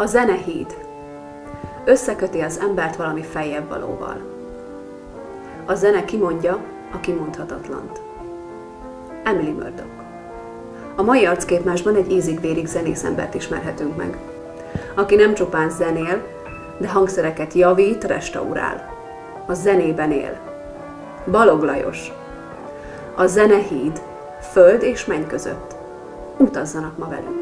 A zene híd. Összeköti az embert valami feljebb valóval. A zene kimondja a kimondhatatlant. Emily Murdoch. A mai arcképmásban egy ízig-vérig zenész embert ismerhetünk meg, aki nem csupán zenél, de hangszereket javít, restaurál. A zenében él. Balog Lajos. A zenehíd, föld és menny között. Utazzanak ma velünk!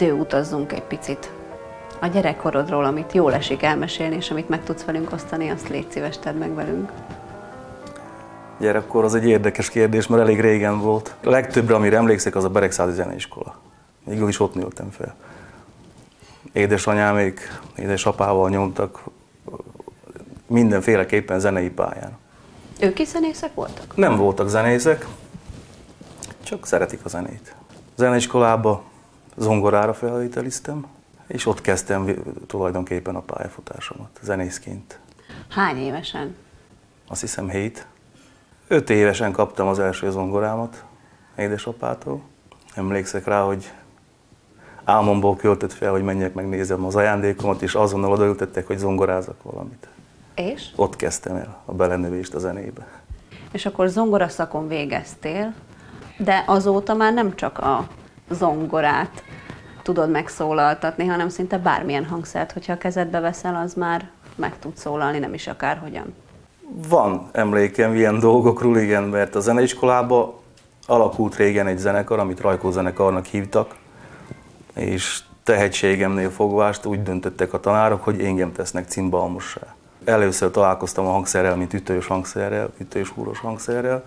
Időutazzunk egy picit. A gyerekkorodról, amit jól esik elmesélni, és amit meg tudsz velünk osztani, azt légy szíves, tedd meg velünk. Gyerekkor az egy érdekes kérdés, mert elég régen volt. A legtöbbre, amire emlékszek, az a Beregszázi Zeneiskola. Még is ott nőttem fel. Édesanyámék, édesapával nyomtak mindenféleképpen zenei pályán. Ők is zenészek voltak? Nem voltak zenészek, csak szeretik a zenét. Zeneiskolába zongorára felvételiztem, és ott kezdtem tulajdonképpen a pályafutásomat, zenészként. Hány évesen? Azt hiszem hét. Öt évesen kaptam az első zongorámat édesapától. Emlékszek rá, hogy álmomból költött fel, hogy menjek megnézem az ajándékomat, és azonnal odaültettek, hogy zongorázak valamit. És? Ott kezdtem el a belenövést a zenébe. És akkor zongoraszakon végeztél, de azóta már nem csak a zongorát tudod megszólaltatni, hanem szinte bármilyen hangszert, hogyha a kezedbe veszel, az már meg tud szólalni, nem is akárhogyan. Van emlékem ilyen dolgokról, igen, mert a zeneiskolába alakult régen egy zenekar, amit Rajkó zenekarnak hívtak, és tehetségemnél fogvást úgy döntöttek a tanárok, hogy engem tesznek cimbalmossá. Először találkoztam a hangszerrel, mint ütős hangszerrel, ütős húros hangszerrel,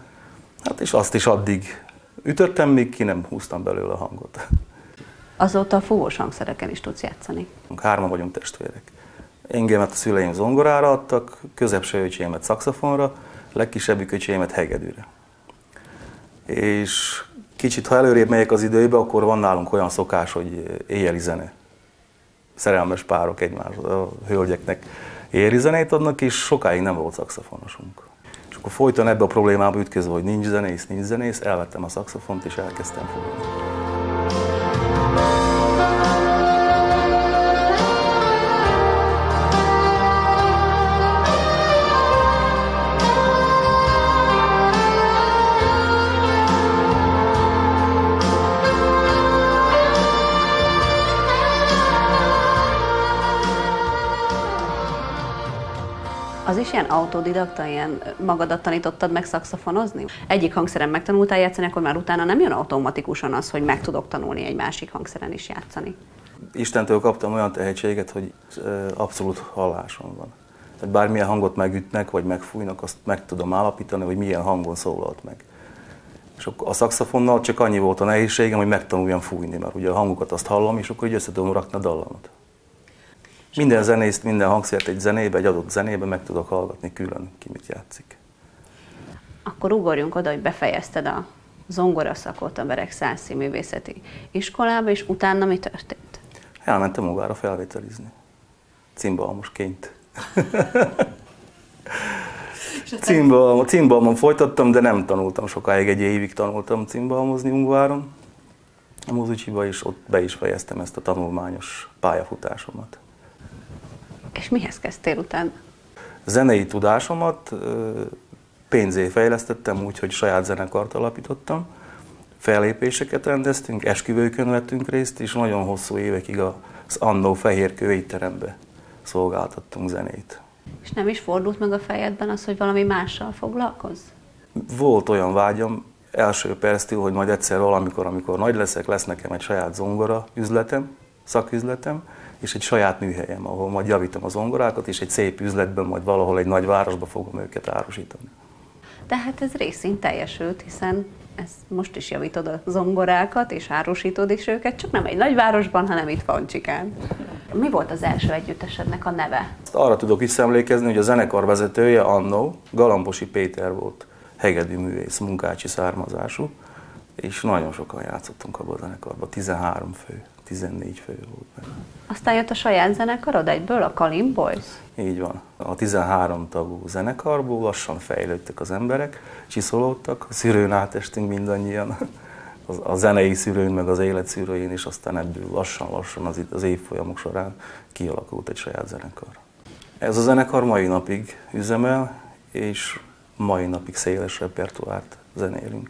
hát és azt is addig ütöttem, míg ki nem húztam belőle a hangot. Azóta a fúvós hangszereken is tudsz játszani. Hárman vagyunk testvérek. Engemet a szüleim zongorára adtak, közepső öcsémet szakszafonra, legkisebbik öcsémet hegedűre. És kicsit, ha előrébb megyek az időbe, akkor van nálunk olyan szokás, hogy éjjeli zene. Szerelmes párok egymás, a hölgyeknek éjjeli zenét adnak, és sokáig nem volt szakszafonosunk. Akkor folyton ebbe a problémába ütközve, hogy nincs zenész, nincs zenész, elvettem a szakszafont, és elkezdtem fogni. Autodidakta, ilyen magadat tanítottad meg szakszofonozni? Egyik hangszeren megtanultál játszani, akkor már utána nem jön automatikusan az, hogy meg tudok tanulni egy másik hangszeren is játszani. Istentől kaptam olyan tehetséget, hogy abszolút hallásom van. Tehát bármilyen hangot megütnek, vagy megfújnak, azt meg tudom állapítani, hogy milyen hangon szólalt meg. És a szakszafonnal csak annyi volt a nehézségem, hogy megtanuljam fújni, mert ugye a hangokat azt hallom, és akkor így össze tudom rakni a dallamot. Minden zenészt, minden hangszert egy zenébe, egy adott zenébe meg tudok hallgatni külön, ki mit játszik. Akkor ugorjunk oda, hogy befejezted a zongora szakot a Bereg Szászi Művészeti Iskolába, és utána mi történt? Elmentem magára felvételizni. Cimbalmosként. Cimbalmon folytattam, de nem tanultam sokáig, egy évig tanultam cimbalmozni Ungváron, a muzicsiba, és ott be is fejeztem ezt a tanulmányos pályafutásomat. És mihez kezdtél utána? Zenei tudásomat pénzé fejlesztettem úgy, hogy saját zenekart alapítottam, fellépéseket rendeztünk, esküvőkön vettünk részt, és nagyon hosszú évekig az annó Fehérkő étterembe szolgáltattunk zenét. És nem is fordult meg a fejedben az, hogy valami mással foglalkozz? Volt olyan vágyam, első perctől, hogy majd egyszer valamikor, amikor nagy leszek, lesz nekem egy saját zongora üzletem, szaküzletem, és egy saját műhelyem, ahol majd javítom az zongorákat, és egy szép üzletben, majd valahol egy nagy városba fogom őket árusítani. Tehát ez részint teljesült, hiszen ezt most is javítod a zongorákat, és árusítod is őket, csak nem egy nagyvárosban, hanem itt Fancsikán. Mi volt az első együttesednek a neve? Arra tudok visszaemlékezni, hogy a zenekar vezetője annó Galambosi Péter volt, hegedű művész, munkácsi származású, és nagyon sokan játszottunk abban a zenekarban, 13 fő, 14 fő volt benne. Aztán jött a saját zenekarod egyből, a Kalim Boys? Így van. A 13 tagú zenekarból lassan fejlődtek az emberek, csiszolódtak, a szűrőn átestünk mindannyian, a zenei szűrőn, meg az élet szűrőjén, és aztán ebből lassan-lassan az, az évfolyamok során kialakult egy saját zenekar. Ez a zenekar mai napig üzemel, és mai napig széles repertoárt zenélünk.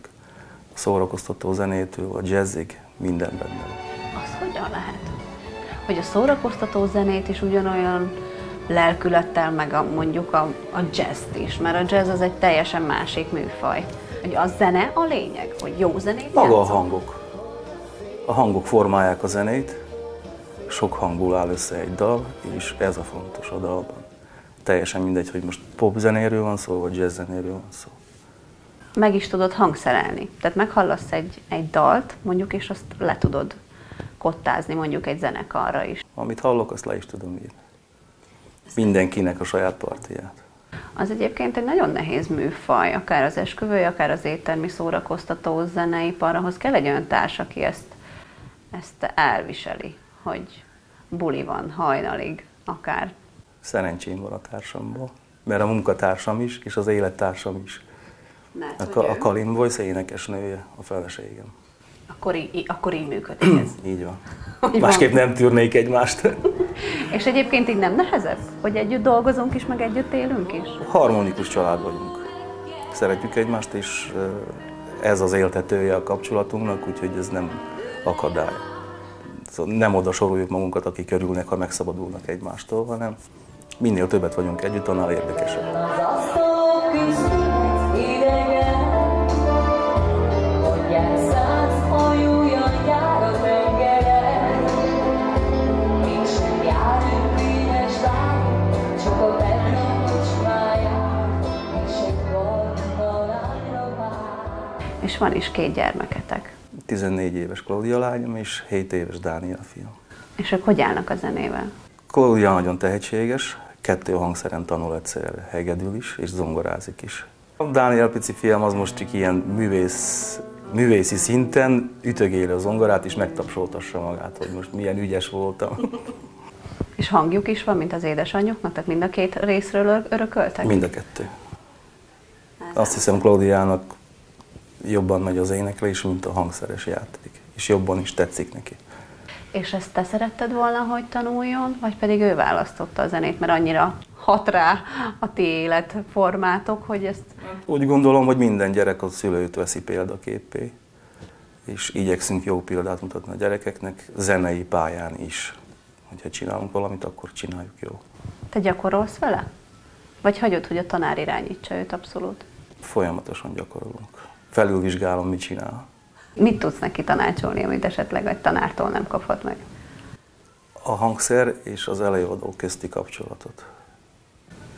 A szórakoztató zenétől a jazzig minden benne. Az hogyan lehet? Hogy a szórakoztató zenét is ugyanolyan lelkülettel, meg a, mondjuk a, a jazz is, mert a jazz az egy teljesen másik műfaj. Hogy a zene a lényeg, hogy jó zenét Maga játszol. a hangok. A hangok formálják a zenét, sok hangból áll össze egy dal, és ez a fontos a dalban. Teljesen mindegy, hogy most pop zenéről van szó, vagy jazz zenéről van szó. Meg is tudod hangszerelni. Tehát meghallasz egy, egy dalt, mondjuk, és azt le tudod kottázni mondjuk egy zenekarra is. Amit hallok, azt le is tudom írni. Mindenkinek a saját partiját. Az egyébként egy nagyon nehéz műfaj, akár az esküvői, akár az éttermi szórakoztató zeneipar, ahhoz kell egy olyan társ, aki ezt, ezt elviseli, hogy buli van hajnalig, akár. Szerencsém van a társamból, mert a munkatársam is, és az élettársam is. Mert, A, a Kalim Voice énekesnője, a feleségem. Akkor, így, akkor így működik ez. Így van. Hogy Másképp van. nem tűrnék egymást. És egyébként így nem nehezebb, hogy együtt dolgozunk is, meg együtt élünk is? Harmonikus család vagyunk. Szeretjük egymást, és ez az éltetője a kapcsolatunknak, úgyhogy ez nem akadály. Szóval nem oda soroljuk magunkat, akik örülnek, ha megszabadulnak egymástól, hanem minél többet vagyunk együtt, annál érdekesebb. És van is két gyermeketek. 14 éves Klaudia lányom és 7 éves Dániel fiam. És ők hogy állnak a zenével? Klaudia nagyon tehetséges, kettő hangszeren tanul egyszer hegedül is, és zongorázik is. A Dániel pici fiam az most csak ilyen művész, művészi szinten ütögéli a zongorát, és megtapsoltassa magát, hogy most milyen ügyes voltam. És hangjuk is van, mint az édesanyjuknak? Tehát mind a két részről ör- örököltek? Mind a kettő. Azt hiszem Klaudiának jobban megy az éneklés, mint a hangszeres játék. És jobban is tetszik neki. És ezt te szeretted volna, hogy tanuljon, vagy pedig ő választotta a zenét, mert annyira hat rá a ti életformátok, hogy ezt... Úgy gondolom, hogy minden gyerek a szülőt veszi példaképé, és igyekszünk jó példát mutatni a gyerekeknek, zenei pályán is. Hogyha csinálunk valamit, akkor csináljuk jó. Te gyakorolsz vele? Vagy hagyod, hogy a tanár irányítsa őt abszolút? Folyamatosan gyakorolunk. Felülvizsgálom, mit csinál. Mit tudsz neki tanácsolni, amit esetleg egy tanártól nem kaphat meg? A hangszer és az előadó közti kapcsolatot.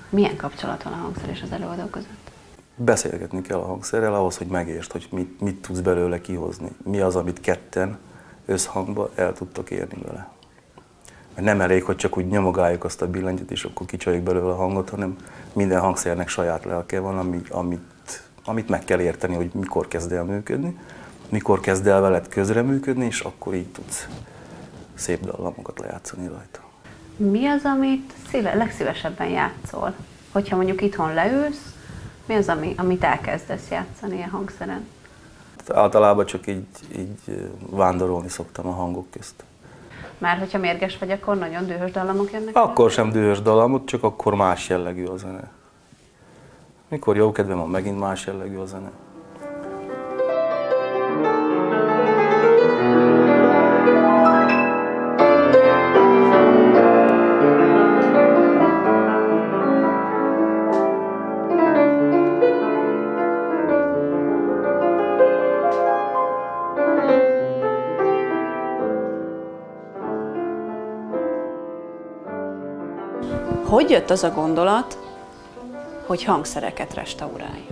Milyen kapcsolat van a hangszer és az előadó között? Beszélgetni kell a hangszerrel ahhoz, hogy megértsd, hogy mit, mit tudsz belőle kihozni. Mi az, amit ketten összhangba el tudtok érni vele. Mert nem elég, hogy csak úgy nyomogáljuk azt a billentyűt, és akkor kicsoljuk belőle a hangot, hanem minden hangszernek saját lelke van, ami, amit, amit meg kell érteni, hogy mikor kezd el működni, mikor kezd el veled közreműködni, és akkor így tudsz szép dallamokat lejátszani rajta. Mi az, amit szíve, legszívesebben játszol? Hogyha mondjuk itthon leülsz, mi az, ami, amit elkezdesz játszani a hangszeren? Általában csak így, így vándorolni szoktam a hangok közt. Már hogyha mérges vagy, akkor nagyon dühös dallamok jönnek? Akkor sem dühös dalamot, csak akkor más jellegű a zene. Mikor jó kedvem van, megint más jellegű a zene. Hogy jött az a gondolat, hogy hangszereket restaurálj?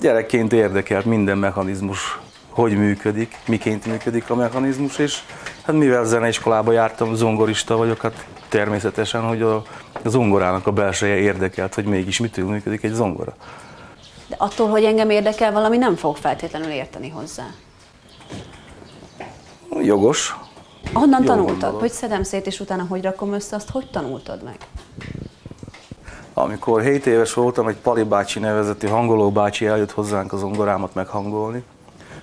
Gyerekként érdekelt minden mechanizmus, hogy működik, miként működik a mechanizmus, és hát mivel zeneiskolába jártam, zongorista vagyok, hát természetesen, hogy a, a zongorának a belseje érdekelt, hogy mégis mitől működik egy zongora. De attól, hogy engem érdekel valami, nem fog feltétlenül érteni hozzá. Jogos. Honnan Jól tanultad? gondolod. Hogy szedem szét, és utána hogy rakom össze, azt hogy tanultad meg? Amikor 7 éves voltam, egy Pali bácsi nevezetű hangoló bácsi eljött hozzánk az zongorámat meghangolni,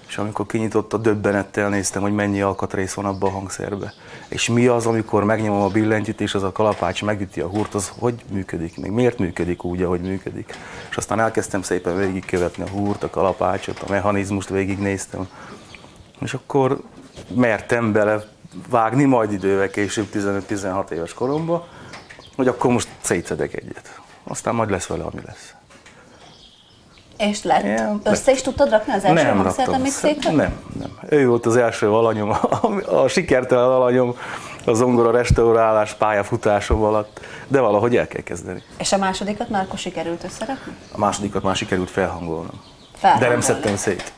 és amikor kinyitotta, döbbenettel néztem, hogy mennyi alkatrész van abban a hangszerbe. És mi az, amikor megnyomom a billentyűt, és az a kalapács megüti a húrt, az hogy működik még? Miért működik úgy, ahogy működik? És aztán elkezdtem szépen végigkövetni a húrt, a kalapácsot, a mechanizmust végignéztem. És akkor mertem bele vágni, majd idővel később, 15-16 éves koromban, hogy akkor most szétszedek egyet. Aztán majd lesz vele, ami lesz. És lett? Igen, Össze is tudtad rakni az első nem hangszert, raktam amit szétvettél? Nem, nem. Ő volt az első alanyom, a, a sikertelen alanyom a zongora restaurálás pályafutásom alatt, de valahogy el kell kezdeni. És a másodikat már akkor sikerült összerakni? A másodikat már sikerült felhangolnom. De Felhangolni. nem szedtem szét.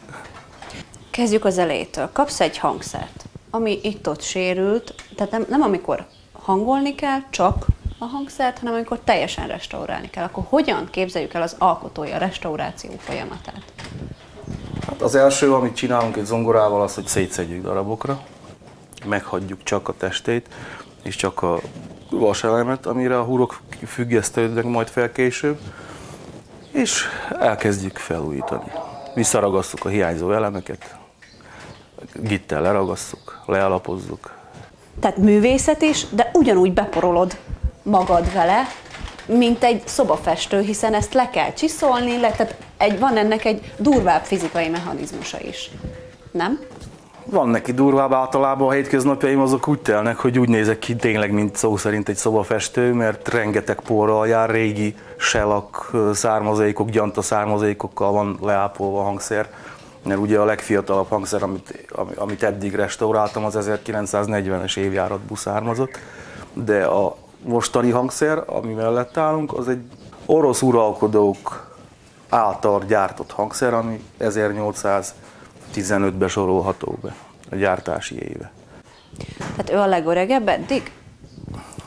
Kezdjük az elejétől. Kapsz egy hangszert, ami itt-ott sérült, tehát nem, nem amikor hangolni kell, csak a hangszert, hanem amikor teljesen restaurálni kell. Akkor hogyan képzeljük el az alkotója a restauráció folyamatát? Hát az első, amit csinálunk egy zongorával, az, hogy szétszedjük darabokra, meghagyjuk csak a testét, és csak a vaselemet, amire a hurok függesztődnek majd fel később, és elkezdjük felújítani. Visszaragasszuk a hiányzó elemeket, gittel leragasszuk, lealapozzuk, Tehát művészet is, de ugyanúgy beporolod magad vele, mint egy szobafestő, hiszen ezt le kell csiszolni, le, tehát egy, van ennek egy durvább fizikai mechanizmusa is. Nem? Van neki durvább általában a hétköznapjaim azok úgy telnek, hogy úgy nézek ki tényleg, mint szó szerint egy szobafestő, mert rengeteg porral jár, régi selak származékok, gyanta származékokkal van leápolva a hangszer. Mert ugye a legfiatalabb hangszer, amit, ami- amit eddig restauráltam, az 1940-es évjáratból származott, de a mostani hangszer, ami mellett állunk, az egy orosz uralkodók által gyártott hangszer, ami 1815-be sorolható be, a gyártási éve. Tehát ő a legöregebb eddig?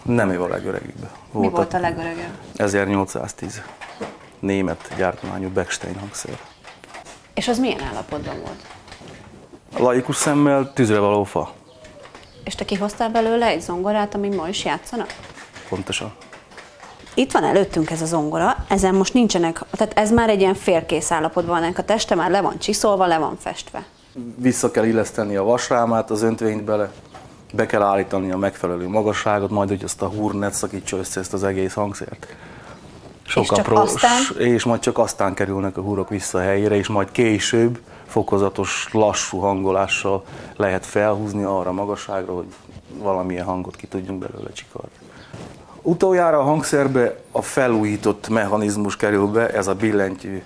Nem ő a legöregebb. Mi volt a legöregebb? 1810. Német gyártmányú Beckstein hangszer. És az milyen állapotban volt? Laikus szemmel tűzre való fa. És te kihoztál belőle egy zongorát, amit ma is játszanak? Pontosan. Itt van előttünk ez a zongora, ezen most nincsenek, tehát ez már egy ilyen félkész állapotban van, a teste már le van csiszolva, le van festve. Vissza kell illeszteni a vasrámát, az öntvényt bele, be kell állítani a megfelelő magasságot, majd hogy azt a húrnet szakítsa össze ezt az egész hangszert. És csak aztán? és majd csak aztán kerülnek a húrok vissza a helyére, és majd később fokozatos, lassú hangolással lehet felhúzni arra a magasságra, hogy valamilyen hangot ki tudjunk belőle csikarni. Utoljára a hangszerbe a felújított mechanizmus kerül be, ez a billentyű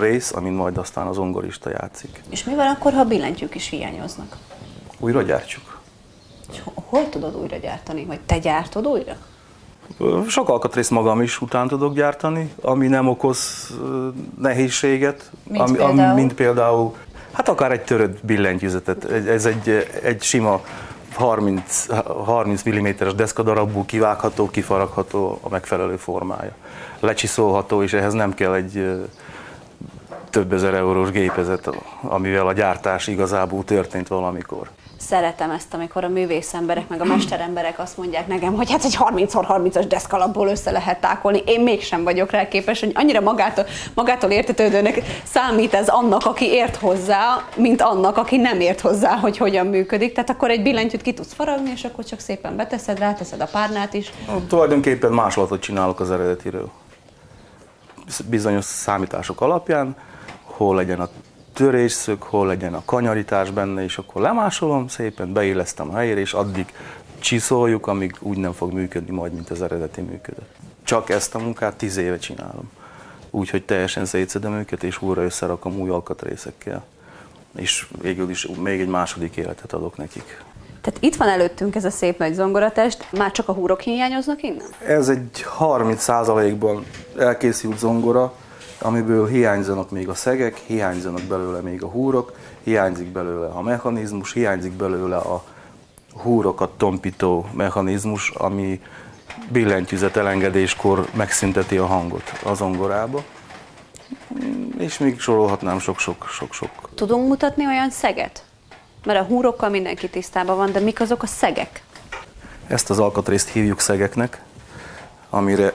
rész, amin majd aztán az zongorista játszik. És mi van akkor, ha a billentyűk is hiányoznak? Újra gyártjuk. És ho- hol tudod újra gyártani? Vagy te gyártod újra? Sok alkatrészt magam is után tudok gyártani, ami nem okoz nehézséget. Mint ami, például? Ami, mint például, hát akár egy törött billentyűzetet. Ez egy, egy sima 30, 30 mm-es deszkadarabból kivágható, kifaragható a megfelelő formája. Lecsiszolható, és ehhez nem kell egy több ezer eurós gépezet, amivel a gyártás igazából történt valamikor. Szeretem ezt, amikor a művész emberek, meg a mesteremberek azt mondják nekem, hogy hát egy 30x30-as deszkalapból össze lehet tákolni. Én mégsem vagyok rá képes, hogy annyira magától, magától értetődőnek számít ez annak, aki ért hozzá, mint annak, aki nem ért hozzá, hogy hogyan működik. Tehát akkor egy billentyűt ki tudsz faragni, és akkor csak szépen beteszed, ráteszed a párnát is. Tulajdonképpen másolatot csinálok az eredetiről. Bizonyos számítások alapján, hol legyen a törésszög, hol legyen a kanyarítás benne, és akkor lemásolom, szépen beillesztem a helyére, és addig csiszoljuk, amíg úgy nem fog működni majd, mint az eredeti működött. Csak ezt a munkát tíz éve csinálom. Úgyhogy teljesen szétszedem őket, és újra összerakom új alkatrészekkel. És végül is még egy második életet adok nekik. Tehát itt van előttünk ez a szép nagy zongoratest, már csak a húrok hiányoznak innen? Ez egy 30%-ban elkészült zongora, amiből hiányzanak még a szegek, hiányzanak belőle még a húrok, hiányzik belőle a mechanizmus, hiányzik belőle a húrokat tompító mechanizmus, ami billentyűzet elengedéskor megszünteti a hangot a zongorába. És még sorolhatnám sok-sok-sok-sok. Tudunk mutatni olyan szeget? Mert a húrokkal mindenki tisztában van, de mik azok a szegek? Ezt az alkatrészt hívjuk szegeknek, amire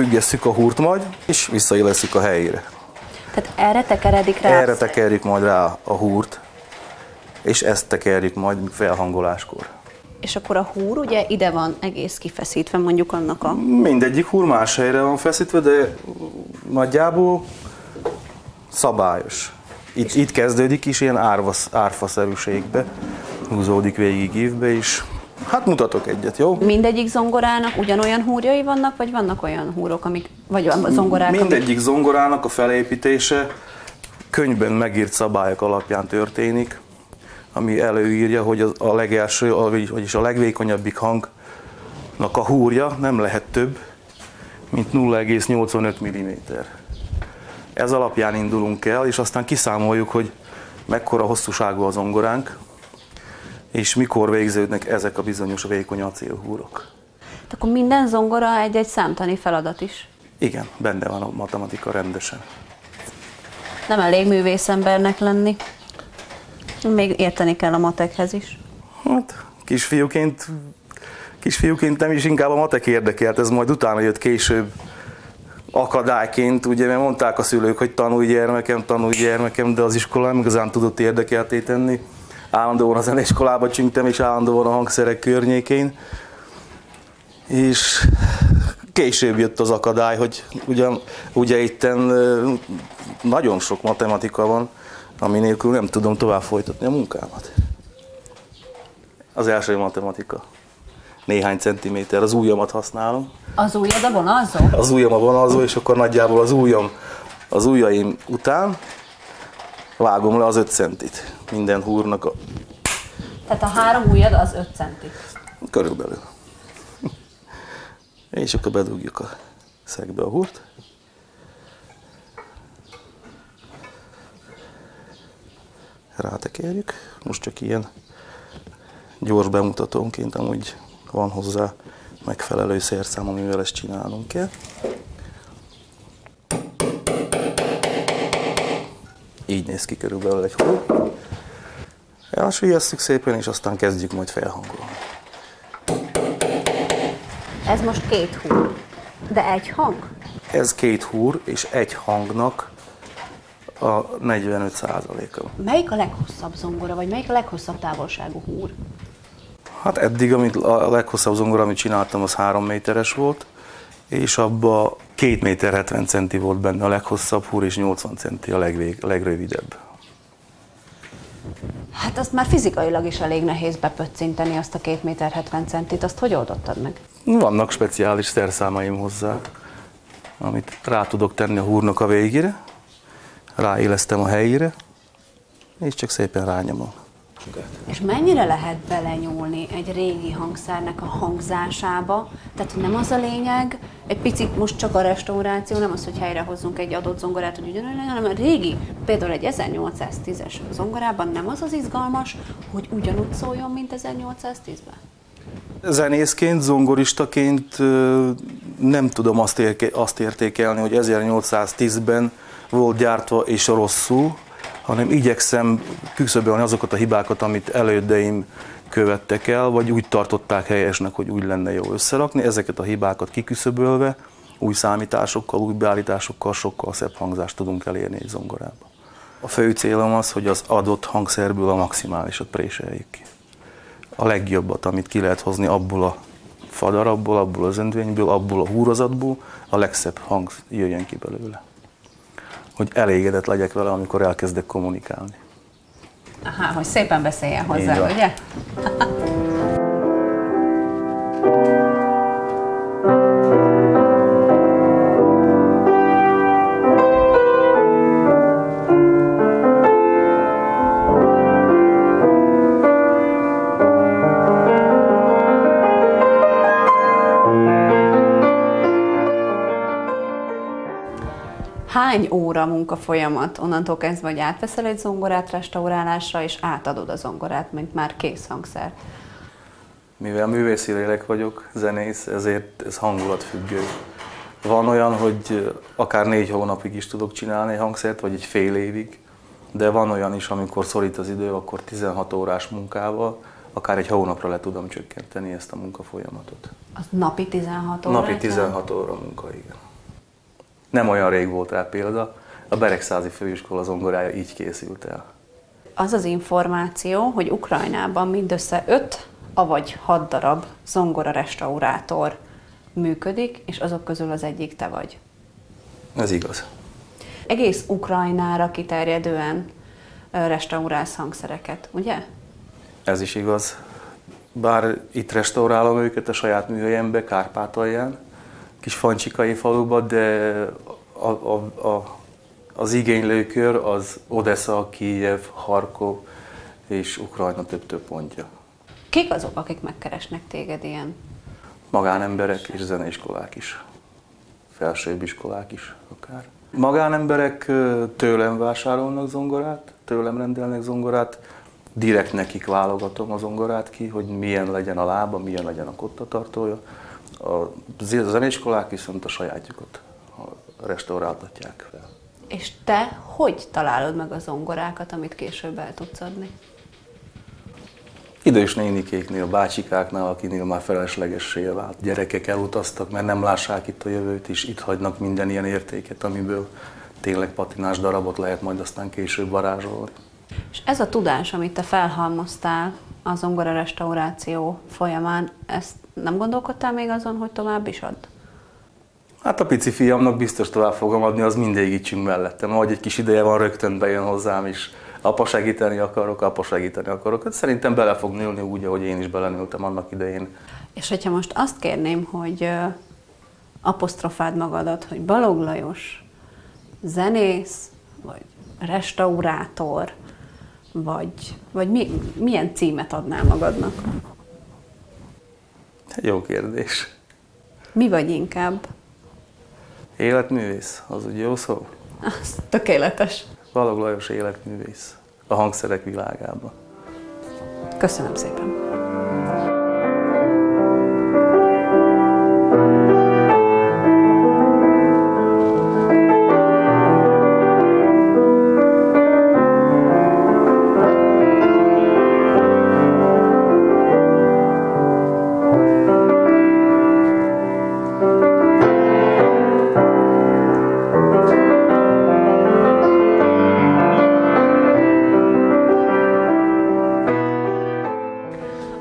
függesszük a húrt majd, és visszailleszük a helyére. Tehát erre tekeredik rá Erre tekerjük majd rá a húrt, és ezt tekerjük majd felhangoláskor. És akkor a húr ugye ide van egész kifeszítve mondjuk annak a... Mindegyik húr más helyre van feszítve, de nagyjából szabályos. Itt, itt kezdődik is ilyen árva, árfaszerűségbe, húzódik végig évbe is. Hát mutatok egyet, jó? Mindegyik zongorának ugyanolyan húrjai vannak, vagy vannak olyan húrok, amik, vagy a zongorák, amik... Mindegyik zongorának a felépítése könyvben megírt szabályok alapján történik, ami előírja, hogy az- a legelső, vagyis a legvékonyabbik hangnak a húrja nem lehet több, mint 0,85 mm. Ez alapján indulunk el, és aztán kiszámoljuk, hogy mekkora hosszúságú a zongoránk, és mikor végződnek ezek a bizonyos vékony acélhúrok. Akkor minden zongora egy-egy számtani feladat is. Igen, benne van a matematika rendesen. Nem elég művészembernek lenni. Még érteni kell a matekhez is. Hát, kisfiúként, kisfiúként nem is inkább a matek érdekelt, ez majd utána jött később akadályként, ugye, mert mondták a szülők, hogy tanulj gyermekem, tanulj gyermekem, de az iskola nem igazán tudott érdekelté tenni. Állandóan a zeneiskolába csüngtem, és állandóan a hangszerek környékén. És később jött az akadály, hogy ugyan, ugye itten nagyon sok matematika van, ami nélkül nem tudom tovább folytatni a munkámat. Az első matematika. Néhány centiméter, az ujjamat használom. Az ujjad a vonalzó? Az ujjam a vonalzó, és akkor nagyjából az ujjam, az ujjaim után vágom le az 5 centit. Minden húrnak a, Tehát a három ujjad az 5 centi. körülbelül. És akkor bedugjuk a szegbe a húrt. Rátekerjük. Most csak ilyen gyors bemutatónként, amúgy van hozzá megfelelő szerszám, amivel ezt csinálnunk kell. Így néz ki körülbelül egy hó. Elsüllyesztjük szépen, és aztán kezdjük majd felhangolni. Ez most két húr. De egy hang? Ez két húr, és egy hangnak a 45 százaléka. Melyik a leghosszabb zongora, vagy melyik a leghosszabb távolságú húr? Hát eddig, amit a leghosszabb zongora, amit csináltam, az 3 méteres volt, és abba 2 méter 70 centi volt benne a leghosszabb húr, és 80 centi a, legvég, legrövidebb. Hát azt már fizikailag is elég nehéz bepöccinteni azt a 2 méter 70 centit. Azt hogy oldottad meg? Vannak speciális szerszámaim hozzá, amit rá tudok tenni a húrnak a végére, ráélesztem a helyére, és csak szépen rányomom. És mennyire lehet belenyúlni egy régi hangszernek a hangzásába? Tehát nem az a lényeg, egy picit most csak a restauráció, nem az, hogy helyrehozzunk egy adott zongorát, hogy ugyanolyan legyen, hanem a régi, például egy 1810-es zongorában nem az az izgalmas, hogy ugyanúgy szóljon, mint 1810-ben? Zenészként, zongoristaként nem tudom azt, érke, azt értékelni, hogy 1810-ben volt gyártva és rosszul, hanem igyekszem küszöbölni azokat a hibákat, amit elődeim követtek el, vagy úgy tartották helyesnek, hogy úgy lenne jó összerakni. Ezeket a hibákat kiküszöbölve, új számításokkal, új beállításokkal sokkal szebb hangzást tudunk elérni egy zongorában. A fő célom az, hogy az adott hangszerből a maximálisat préseljük ki a legjobbat, amit ki lehet hozni abból a fadarabból, abból az öndvényből, abból a húrozatból, a legszebb hang jöjjön ki belőle. Hogy elégedett legyek vele, amikor elkezdek kommunikálni. Aha, hogy szépen beszéljen hozzá, ugye? Óra munka folyamat onnantól kezdve, hogy átveszel egy zongorát restaurálásra, és átadod a zongorát, mint már kész hangszer? Mivel művészi lélek vagyok, zenész, ezért ez hangulatfüggő. Van olyan, hogy akár négy hónapig is tudok csinálni egy hangszert, vagy egy fél évig, de van olyan is, amikor szorít az idő, akkor 16 órás munkával, akár egy hónapra le tudom csökkenteni ezt a munkafolyamatot. Az napi 16 óra? Napi 16 óra munka, igen. Nem olyan rég volt rá példa, a Beregszázi Főiskola zongorája így készült el. Az az információ, hogy Ukrajnában mindössze 5, avagy 6 darab zongora restaurátor működik, és azok közül az egyik te vagy. Ez igaz. Egész Ukrajnára kiterjedően restaurálsz hangszereket, ugye? Ez is igaz. Bár itt restaurálom őket a saját műhelyembe, Kárpátalján, kis fancsikai faluba, de a, a, a, az igénylőkör az Odessa, Kijev, Harkov és Ukrajna több-több pontja. Kik azok, akik megkeresnek téged ilyen? Magánemberek és zeneiskolák is. Felsőbb iskolák is akár. Magánemberek tőlem vásárolnak zongorát, tőlem rendelnek zongorát, direkt nekik válogatom a zongorát ki, hogy milyen legyen a lába, milyen legyen a kottatartója. A zeneiskolák viszont a sajátjukat restauráltatják fel. És te hogy találod meg a zongorákat, amit később el tudsz adni? Idős nénikéknél, bácsikáknál, akinél már feleslegessé vált gyerekek elutaztak, mert nem lássák itt a jövőt, és itt hagynak minden ilyen értéket, amiből tényleg patinás darabot lehet majd aztán később varázsolni. És ez a tudás, amit te felhalmoztál a zongora restauráció folyamán, ezt nem gondolkodtál még azon, hogy tovább is add? Hát a pici fiamnak biztos tovább fogom adni, az mindig ítsünk mellettem. Ahogy egy kis ideje van, rögtön bejön hozzám is. Apa segíteni akarok, apa segíteni akarok. Hát szerintem bele fog nőni úgy, ahogy én is belenőltem annak idején. És hogyha most azt kérném, hogy ö, apostrofáld magadat, hogy Balog Lajos zenész, vagy restaurátor, vagy, vagy mi, milyen címet adnál magadnak? Jó kérdés. Mi vagy inkább? Életművész, az ugye jó szó? Az tökéletes. Balog Lajos életművész a hangszerek világában. Köszönöm szépen.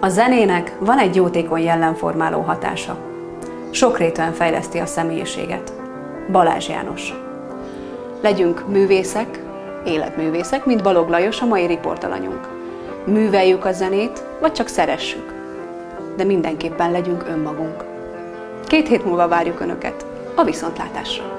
A zenének van egy jótékony jellemformáló hatása. Sokrétűen fejleszti a személyiséget. Balázs János. Legyünk művészek, életművészek, mint Balog Lajos, a mai riportalanyunk. Műveljük a zenét, vagy csak szeressük. De mindenképpen legyünk önmagunk. Két hét múlva várjuk Önöket a viszontlátásra.